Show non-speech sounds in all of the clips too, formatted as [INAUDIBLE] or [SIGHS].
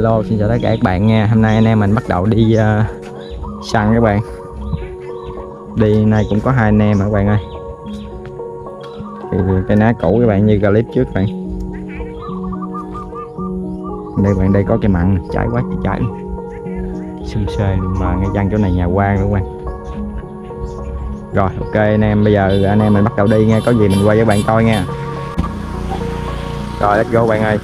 Hello xin chào tất cả các bạn nha. Hôm nay anh em mình bắt đầu đi uh, săn các bạn. Đi nay cũng có hai anh em các bạn ơi. Thì cái ná cũ các bạn như clip trước bạn. Đây bạn đây có cái mặn chảy quá trời chảy. Xum xê luôn mà ngay chân chỗ này nhà quan luôn các bạn. Rồi ok anh em bây giờ anh em mình bắt đầu đi nha. Có gì mình quay cho bạn coi nha. Rồi let's go bạn ơi.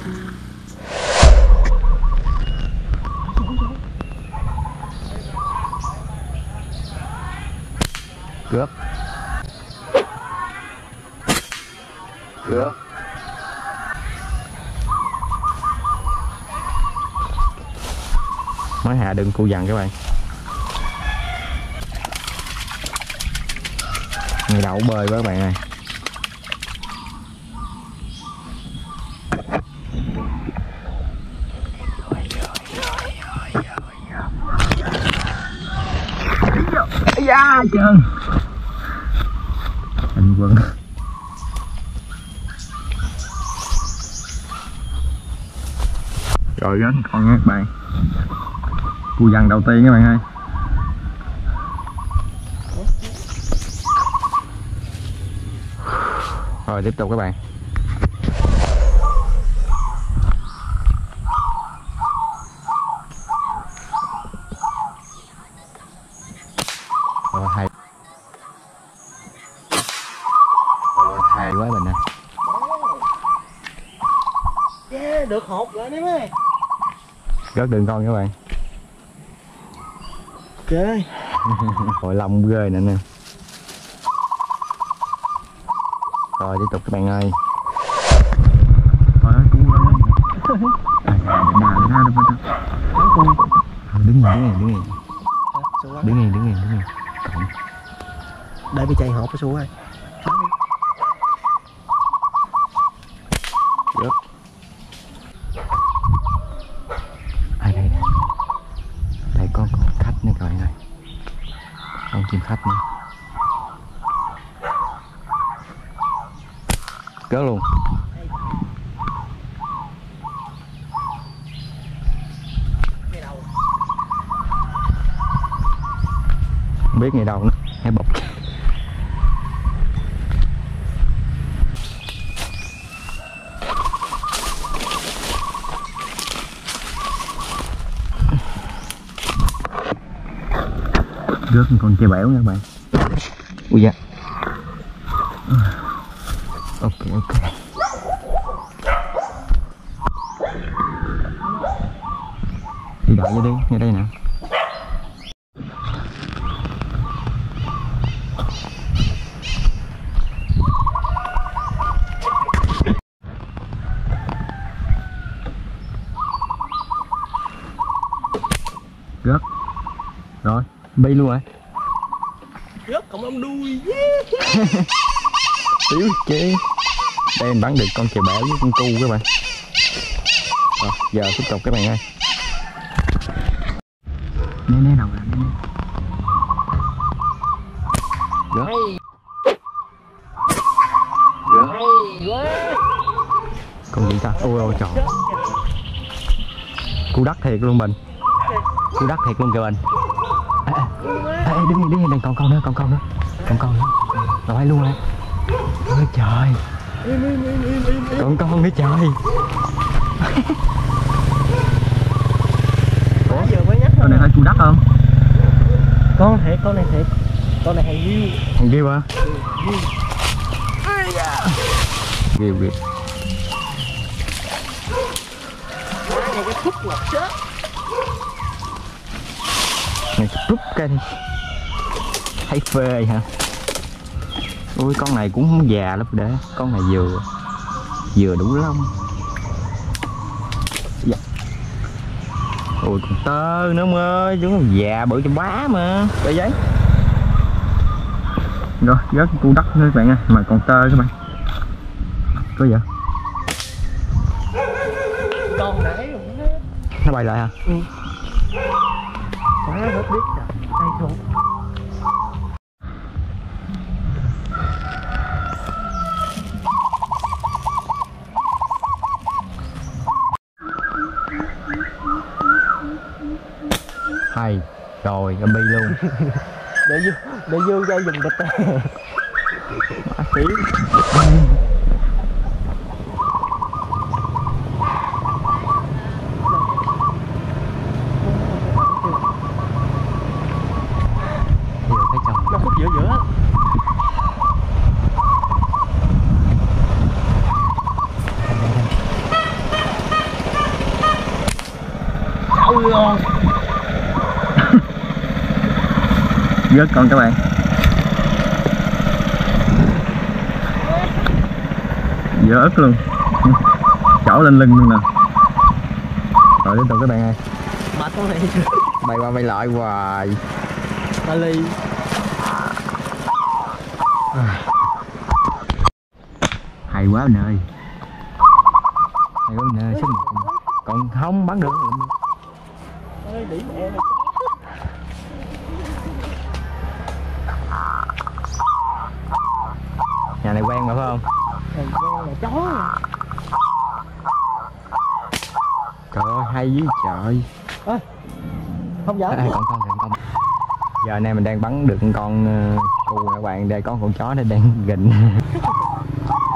Mới hạ đừng cu dằn các bạn. Người đậu bơi với các bạn ơi. Da trơn anh quân rồi đó nha các bạn cù dằn đầu tiên các bạn ơi. Rồi tiếp tục các bạn. Rồi hay. Rồi hay quá mình nè Yeah, được hột rồi đấy mấy. Rất đường con các bạn Ok. [LAUGHS] Hồi lông ghê nè nè. Rồi tiếp tục các bạn ơi. Trời ơi cu ơi À à nào đừng nào đừng nào Bắn con Đứng nhìn đứng nhìn đứng Số quá. Đứng nhìn đứng nhìn đứng Cộng Đây bị chạy hộp cái số ơi Bắn đi Rớt Ai đây nè Đây có con khách này. Con chim khách nữa. Kéo luôn. Không biết ngày đầu nữa hay bọc rớt con chai bẻo nha các bạn. Ui da. Ok ok đi đợi vô đi ngay đây nè rớt bi luôn rồi Rớt cộng ông đuôi. Yeah. xíu chứ đây em bắn được con chèo bẻo với con cu các bạn. Rồi giờ tiếp tục các bạn ơi. Né né đầu né né rớt rớt con gì ta? Ôi ôi trời. Cu đất thiệt luôn mình cu đất thiệt luôn kìa mình à, à, à, à, đứng đứng đây còn con nữa còn con nữa. Còn con nữa. Rồi luôn rồi. Ôi trời. Còn con nữa trời. [LAUGHS] Nãy giờ mới nhắc con này hơi cu đất không? Con thiệt con này thiệt. Con này hàng view thằng kia hả? Ghê ghê Má này cái phút ngọt chết này rút đi thấy phê hả? Ui con này cũng không già lắm để con này vừa vừa đủ lông. Dạ. ui còn tơ nữa ơi. Chúng già bự cho bá mà. Tờ giấy. Rồi rớt cu đất nữa các bạn ơi mà còn tơ các bạn. Có vậy? Con nãy nó bay lại hả nó hết biết rồi đây xuống hay rồi gầm bi luôn. Để dư để dư ra dùng bịch. má [LAUGHS] xí Rớt con các bạn. Rớt luôn. [LAUGHS] Chỏ lên lưng luôn nè. Rồi tiếp tục các bạn ơi. Mệt [LAUGHS] Bay qua bay lại hoài. Ba ly. [SIGHS] Hay quá anh ơi. Hay quá anh ơi Còn không bắn được? Ơi đỉ mẹ Nhà này quen mà phải không? Con là chó à. Trời ơi hay với trời. Không dám Ê, con con kìa con giờ anh em mình đang bắn được con ờ, nè các bạn đây có con chó này đang [LAUGHS] gình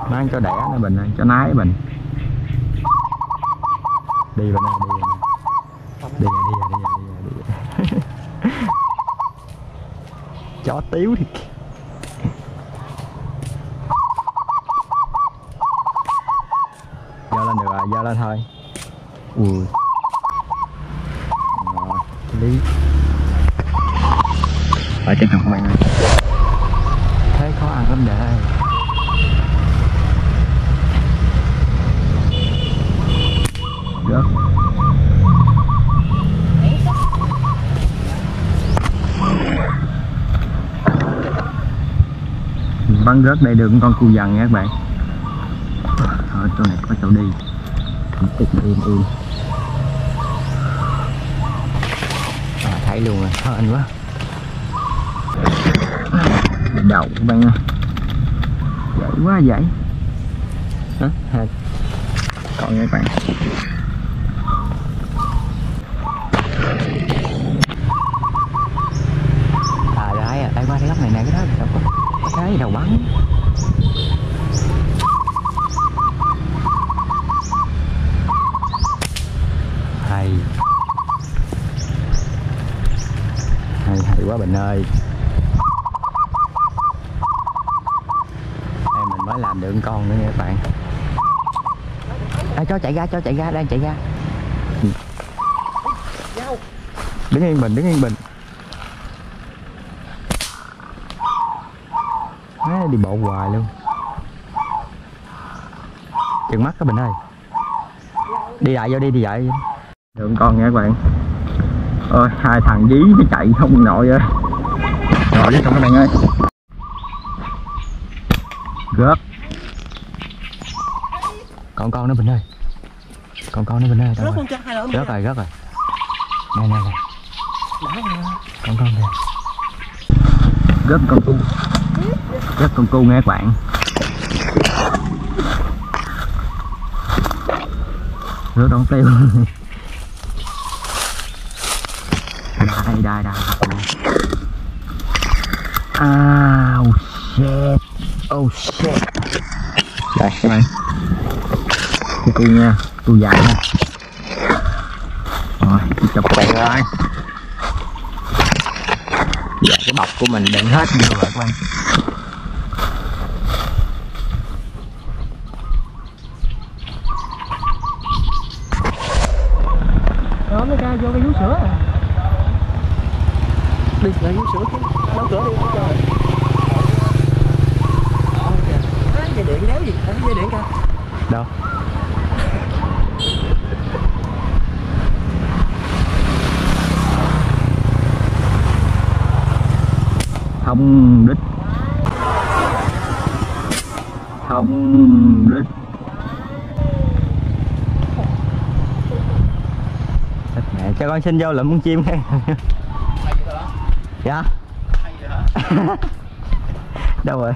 mang cho đẻ nó bình ơi cho nái bình. Đi bình ơi đi ơi. Đi à đi à đi à đi. À à [LAUGHS] chó tiếu thì kìa. dơ lên được rồi lên thôi. Ui. Rồi, lý. Phải tiếp tục các bạn thế khó ăn lắm đây. được. Bắn rớt đây được con cu dần nha các bạn. Ở chỗ này có chỗ đi tiếp im im à, thấy luôn rồi hên quá. Đầu các bạn ơi. Dễ quá hả? Hả? Còn nha các bạn. À đấy à đây qua cái góc này nè cái đó đâu có cái đầu bắn hay hay hay quá bình ơi em mình mới làm được con nữa nha các bạn à, cho chạy ra cho chạy ra đang chạy ra. Đứng yên bình đứng yên bình. Á, đi bộ hoài luôn. Chừng mắt các bình ơi. Đi lại vô đi đi lại được con nha các bạn. Ôi hai thằng dí nó chạy không nội ơi với con các bạn ơi. Gớp con con nó bình ơi con con nó ơi đâu rớt con lỡ rớt rồi rớt rồi. Nè nè nè. Con con kìa. Rớt con cu. Rớt con cu nghe các bạn rớt đón tiêu. Đây đây đây oh shit. Oh shit. Đây các bạn cái cu nha cu dài nha rồi chụp bạn rồi dạ cái bọc của mình đựng hết vô rồi các bạn. Đó mấy ca vô cái vú sữa à. Đi lại vú sữa đóng cửa đi trời. Á, dây điện đéo gì Á, dây điện kìa đâu không đích. Không đích. Mẹ, cho con xin vô lụm con chim nghe dạ. [LAUGHS] Đâu rồi?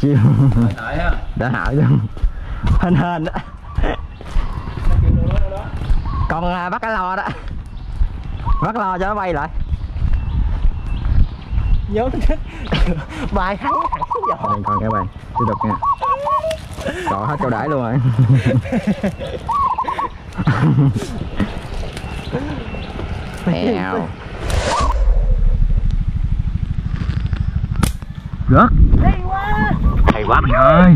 Chim. Đã hảo luôn hên hên đó con à, bắt cái lò đó. Bắt lo cho nó bay lại nhớ [LAUGHS] bài thắng hẳn giò Đây coi các bạn Tiếp tục nha. Cọ hết câu đãi luôn rồi. Mèo. Rớt hay quá. Hay quá bạn ơi.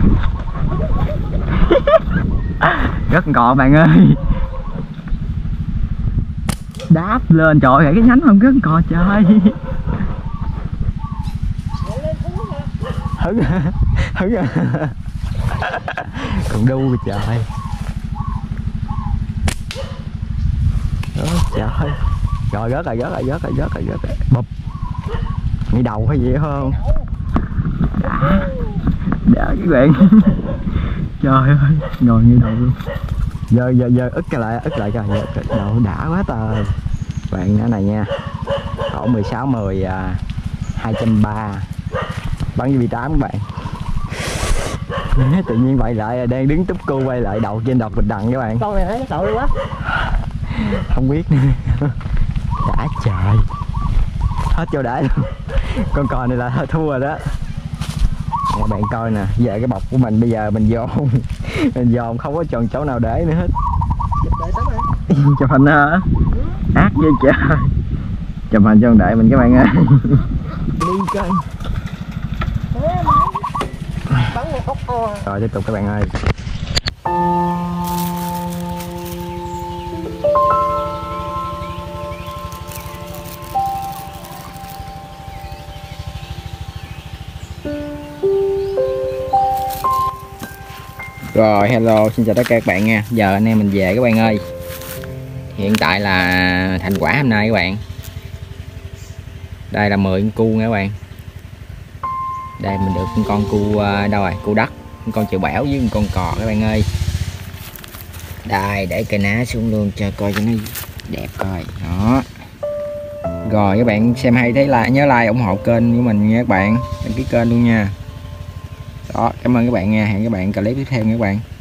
[LAUGHS] Rất cọ bạn ơi. Đáp lên trời ơi cái nhánh không? Rất cọ trời Hứng à? [LAUGHS] Hứng à? [LAUGHS] Còn đu rồi trời. Đó trời. Rồi rớt rồi rớt rồi rớt rồi rớt rồi rớt rồi. Bụp. Ngay đầu hay gì không? Đã Đã các bạn. [LAUGHS] Trời ơi Ngồi ngay đầu luôn. Giờ giờ giờ ức cái lại ức lại coi giờ đã quá trời. Bạn nữa này nha. Khổ 16 10 à, 230 Bắn với B8 các bạn. Tự nhiên quay lại đang đứng túp cu quay lại đầu trên đọt bình đằng các bạn. Con này nó sợ quá không biết. Nữa [LAUGHS] đã trời. Hết chỗ đãi luôn. Con cò này là thua rồi đó. Nè bạn coi nè về cái bọc của mình bây giờ mình dồn [LAUGHS] mình dồn không có chọn chỗ nào để nữa hết. Chụp hình hả ác với trời. Chụp hình cho đại mình các bạn ơi. Đi coi rồi, tiếp tục các bạn ơi. Rồi, hello, xin chào tất cả các bạn nha. Giờ anh em mình về các bạn ơi. Hiện tại là thành quả hôm nay các bạn. Đây là 10 con cu nha các bạn. Đây, mình được con cu à, đâu rồi? Cu đất. Con chịu bẻo với con cò các bạn ơi. Đây, để cây ná xuống luôn cho coi cho nó đẹp coi. Đó. Rồi, các bạn xem hay thấy là nhớ like ủng hộ kênh của mình nha các bạn. Đăng ký kênh luôn nha. Đó, cảm ơn các bạn nha. Hẹn các bạn clip tiếp theo nha các bạn.